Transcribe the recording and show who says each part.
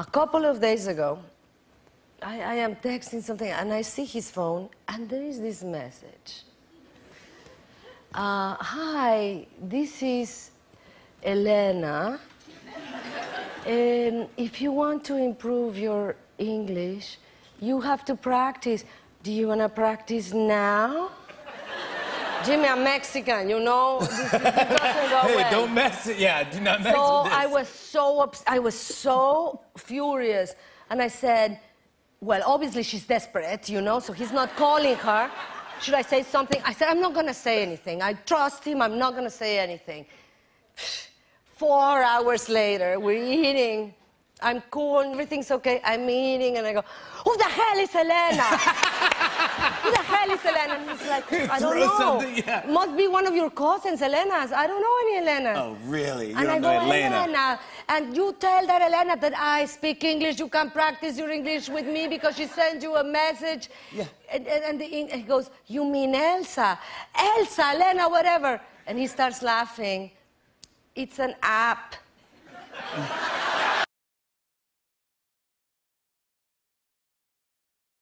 Speaker 1: A couple of days ago, I, I am texting something and I see his phone, and there is this message. Uh, hi, this is Elena. Um, if you want to improve your English, you have to practice. Do you want to practice now? Jimmy, I'm Mexican, you know. This, this go
Speaker 2: Hey,
Speaker 1: well.
Speaker 2: don't mess it. Yeah, do not mess
Speaker 1: So
Speaker 2: with this.
Speaker 1: I was so ups- I was so furious, and I said, "Well, obviously she's desperate, you know. So he's not calling her. Should I say something?" I said, "I'm not gonna say anything. I trust him. I'm not gonna say anything." Four hours later, we're eating. I'm cool. Everything's okay. I'm eating, and I go, "Who the hell is Elena?" Who the hell is Elena? And he's like, I don't know.
Speaker 2: yeah.
Speaker 1: Must be one of your cousins, Elena's. I don't know any Elenas.
Speaker 2: Oh, really? You
Speaker 1: and
Speaker 2: don't
Speaker 1: I
Speaker 2: know
Speaker 1: go,
Speaker 2: Elena.
Speaker 1: And you tell that Elena that I speak English. You can practice your English with me because she sent you a message.
Speaker 2: Yeah.
Speaker 1: And, and, and, the, he goes, You mean Elsa? Elsa, Elena, whatever. And he starts laughing. It's an app.